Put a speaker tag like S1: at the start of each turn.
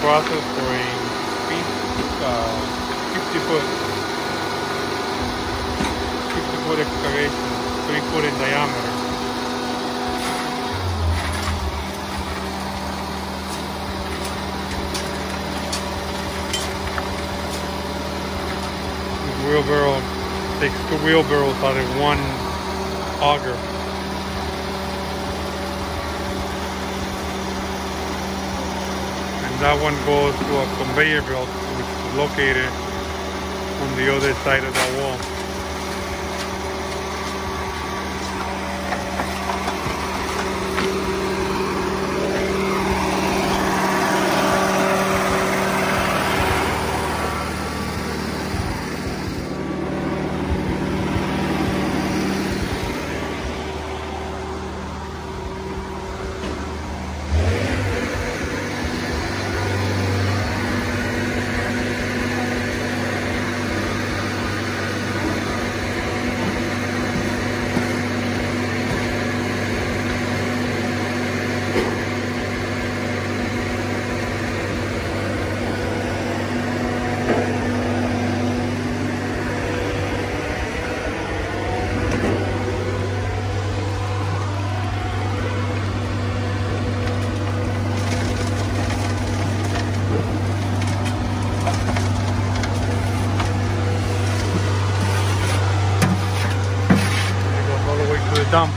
S1: process for a uh, 50 foot 50 foot excavation, 3 foot in diameter. This wheelbarrow takes two wheelbarrows out of one auger. That one goes to a conveyor belt which is located on the other side of that wall. там